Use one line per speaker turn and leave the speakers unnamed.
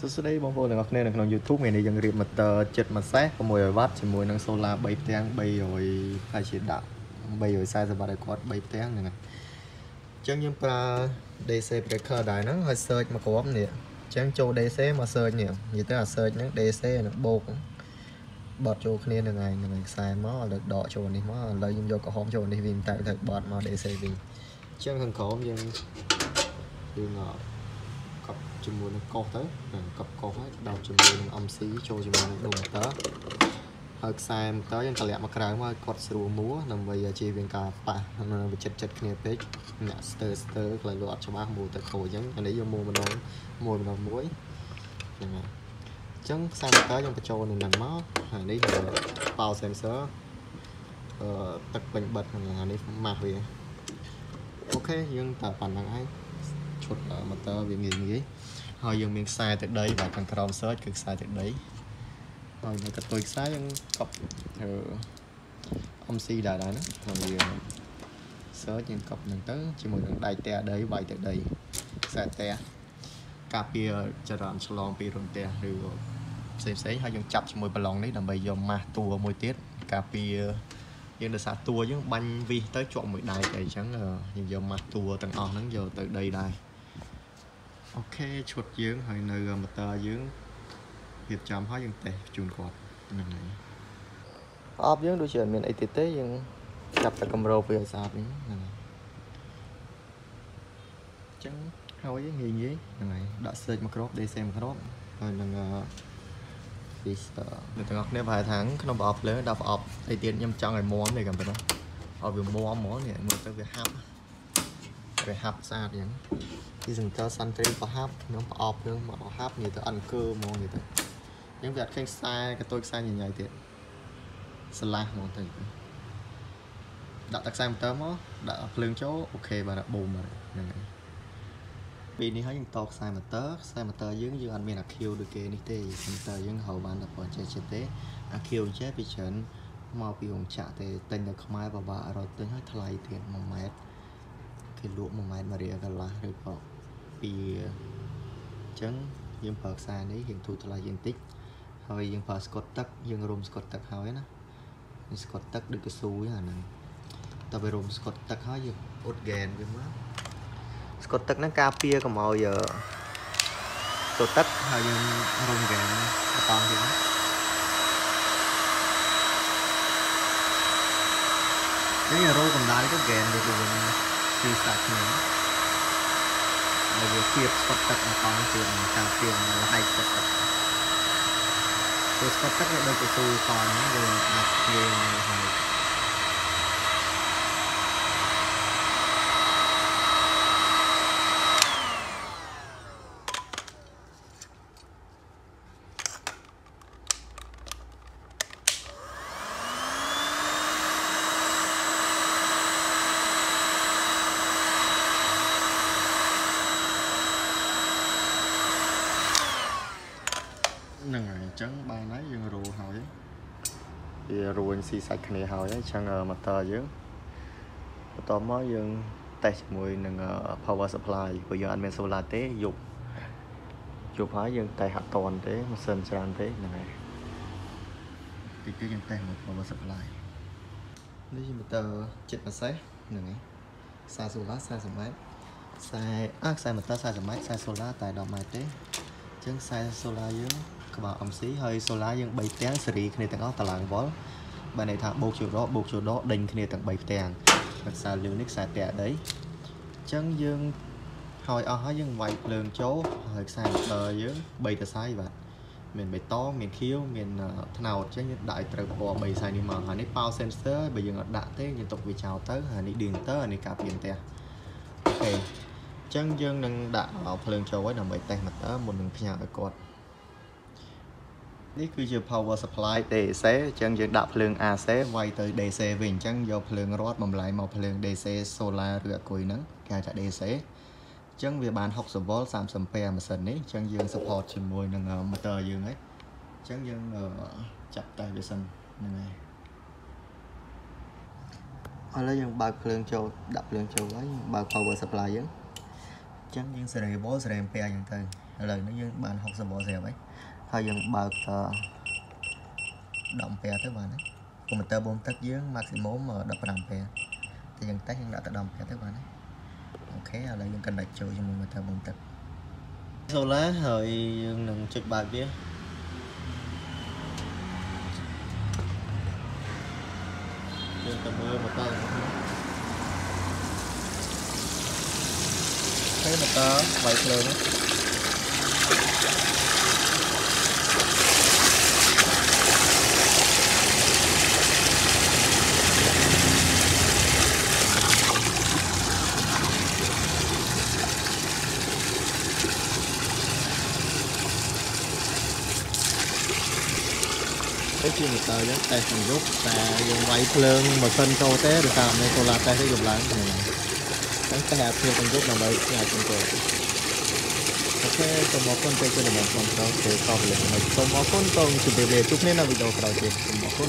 សួស្តីបងប្អូនទាំងអស់គ្នានៅក្នុង YouTube ថ្ងៃនេះយើងរៀប motor ចិត្តមួយសេះ600វ៉ាត់ជាមួយនឹង solar 3ផ្ទាំង300ហើយជាដាក់340វ៉ាត់ឲ្យគាត់3ផ្ទាំងហ្នឹងហើយអញ្ចឹងយើងប្រើ DC breaker ដែរហ្នឹងហើយ search មកគ្រាប់នេះអញ្ចឹងចូល DC មក search នេះនិយាយទៅអា search ហ្នឹង DC នឹងបូកបត់ចូលគ្នានឹងឯងនឹងឯងខ្សែមកឥឡូវដកចូលនេះមកឥឡូវយើងយកក្រហមចូលនេះវិញតែទៅបត់មក DC វិញអញ្ចឹងខាងក្រោមយើងយើង កប់ជាមួយនឹងកោសទៅកប់កោសហើយដោតជាមួយនឹង MC ចូលជាមួយនឹងដុំម៉ូទ័រហើយខ្សែម៉ូទ័រយើងតម្លាក់មកក្រៅមកគាត់ស្រួលមួដើម្បីជៀសវាងការប៉ះនៅវិចិត្រចិត្តគ្នាពេកអ្នកស្ទើស្ទើខ្លះលក់អត់ច្បាស់មួទៅខូចអញ្ចឹងអានេះយើងមួម្ដងមួយម្ដងមួយហ្នឹងហើយអញ្ចឹងខ្សែម៉ូទ័រយើងបញ្ចូលនៅនឹងមកហើយនេះ power sensor អឺទឹកពេញបិទហ្នឹងអានេះម៉ាស់វាអូខេយើងតែប៉ុណ្្នឹងហើយ ឈុត motor វាងាយងាយហើយយើងមានខ្សែទឹកដីបាទខាងក្រោម search គឺខ្សែទឹកដីហើយនៅកតុយខ្សែយើងកប់អឺ MC ដែរដែរណាហើយយើង search យើងកប់នឹងទៅជាមួយនឹងដៃតែដីវាយទឹកដីខ្សែតែការពារចរន្តឆ្លងពីរន្ទះឬផ្សេងផ្សេងហើយយើងចាប់ជាមួយប្រឡងនេះដើម្បីយកម៉ាស់តួមួយទៀតការពារយើងដោយសារតួយើងបាញ់វិសទៅជាប់មួយដៃទៅអញ្ចឹងយើងយកម៉ាស់តួទាំងអស់ហ្នឹងយកទៅដីដែរ អូខេឈុតយើងហើយនៅម៉ូទ័រយើងរៀបចំហើយយើងតេស្តជូនគាត់ហ្នឹងហើយអបយើងដូចជាអត់មានអីទៀតទេយើងចាប់តែកម្រោវាឲ្យស្អាតនេះហ្នឹងហើយអញ្ចឹងហើយងាយងាយហ្នឹងហើយដាក់សេចមួយគ្រាប់ DC មួយគ្រាប់ហើយនឹងពីស្ទើអ្នកទាំងអស់គ្នាប្រហែលថាក្នុងប្រអប់លើដាក់ប្រអប់អីទៀតខ្ញុំចង់ឲ្យមាំនេះកំប៉ុណ្ណោះឲ្យវាមាំហ្មងនេះមើលទៅវាហាប់ វាហាប់ស្អាតយ៉ាងពីសង្កលសាន់ត្រីប្រហាប់ខ្ញុំប្រអប់យើងមកប្រហាប់និយាយទៅអង្គើហ្មងនិយាយទៅយើងវាអត់ឃើញខ្សែកតុយខ្សែញញ៉ៃទៀតស្លាស់ហ្មងទៅដាក់ទឹកខ្សែម៉ូទ័រមកដាក់ភ្លើងចូលអូខេបាទបូមហ្នឹងហើយពីនេះហើយយើងតខ្សែម៉ូទ័រខ្សែម៉ូទ័រយើងយើងអត់មានអាឃីវដូចគេនេះទេម៉ូទ័រយើងហៅបានតែប៉ុណ្្ចេះចេះទេអាឃីវចេះពីច្រើនមកពីរោងចក្រទេទិញនៅខ្មែរពិបាករត់ទិញហើយថ្លៃទៀត1ម៉ែត្រ គេលក់1ម៉ែត្រមួយរៀលកន្លះឬក៏ពីអញ្ចឹងយើងប្រើខ្សែនេះយើងទូថ្លៃយើងតិចហើយយើងប្រើស្កុតទឹកយើងរុំស្កុតទឹកហើយណានេះស្កុតទឹកដូចកស៊ូអាហ្នឹងតើវារុំស្កុតទឹកហើយយើងអ៊ុតហ្គែនវាមកស្កុតទឹកហ្នឹងការពារកុំឲ្យទៅទឹកហើយយើងរុំហ្គែនបតង់ទៀតណានេះរោកម្ដៅទៅហ្គែនវាវិញ គឺសាច់គ្នាហើយវាគៀបស្កត់ទឹកមកផងជាការពៀងលហើយស្កត់ទឹកព្រោះស្កត់ទឹកវាដូចជាទូកនហ្នឹងវាអាចវាហើយហ្នឹងហើយអញ្ចឹងបានហើយយើងរੂហើយវារួញស៊ីសាច់គ្នាហើយអញ្ចឹង motor យើងបន្ទាប់មកយើងតេស្តជាមួយនឹង power supply ព្រោះយើងអត់មាន solar ទេយប់យប់ហើយយើងតេស្តអត់តន់ទេម៉ាស៊ីនច្រើនទេហ្នឹងហើយទីគេយើងតេស្តមួយ power supply នេះជា motor ចិត្តម៉ាសេះហ្នឹងហើយខ្សែ solar 40ម៉ែត្រខ្សែអាខ្សែ motor 40ម៉ែត្រខ្សែ solar តែ10ម៉ែត្រទេអញ្ចឹងខ្សែ solar យើង ក្បាល MC ហើយ solar យើង3ផ្ទាំងសេរីគ្នាទាំងអស់តឡើងវ៉ុលបានន័យថាបូកចូលដកបូកចូលដកដេញគ្នាទាំង3ផ្ទាំងខ្សែលឿងនេះខ្សែតាក់ដីអញ្ចឹងយើងហើយអស់ហើយយើងវាយភ្លើងចូលហើយខ្សែដល់យើង3តសៃបាទមានបេតងមានខៀវមានថ្នោតអញ្ចឹងយើងដាក់ឲ្យត្រូវពណ៌3ខ្សែនេះមកហើយនេះ power sensor បើយើងអត់ដាក់ទេយើងទុកវាចោលទៅហើយនេះ dianter ហើយនេះការពារផ្ទះអូខេអញ្ចឹងយើងនឹងដាក់ភ្លើងចូលឲ្យដើម្បីតេស្ត motor មុននឹងផ្ញើឲ្យគាត់ នេះគឺជា power supply DC អញ្ចឹងយើងដាក់ភ្លើង AC វាយទៅ DC វិញអញ្ចឹងយកភ្លើងរត់បំលែងមកភ្លើង DC solar ឬអាគុយហ្នឹងគេហៅថា DC អញ្ចឹងវាបាន60 volt 30 ampere ម៉ាស៊ីននេះអញ្ចឹងយើង support ជាមួយនឹង motor យើងហើយអញ្ចឹងយើងចាប់តែវាសិនហ្នឹងហើយឥឡូវយើងបើកភ្លើងចូលដាក់ភ្លើងចូលហើយបើក power supply យើងអញ្ចឹងយើងសេរី volt សេរី ampere អញ្ចឹងទៅឥឡូវនេះយើងបាន60វ៉ុលស្រាប់ហើយ ហើយយើងបើកអឺ10អាំពែទៅបានហើយកុំព្យូទ័របូមទឹកយើង maximum 15អាំពែតែយើងតេស្តយើងដាក់ទៅ10អាំពែទៅបានហើយអូខេឥឡូវយើង connect ចូលជាមួយ motor បូមទឹក solar ហើយយើងនឹងចុចបើកវាយើងទៅមើល motor ហើយ motor វាយភ្លើង ទៅជាម៉ូទ័រយើងតែសំរុកតែយើងវាយភ្លើងម៉ាស៊ីនចូលទេឬតាមនៅសូឡាតេសទេយប់ឡើងហ្នឹងហ្នឹងតែអាភាពសំរុកដើម្បីផ្សាយជូនទៅអូខេសូមអរគុណពេលជួយដំណើរគ្រប់គ្រងពេលតបលេខសូមអរគុណសូមជម្រាបលាជួបគ្នានៅវីដេអូក្រោយទៀតសូមអរគុណ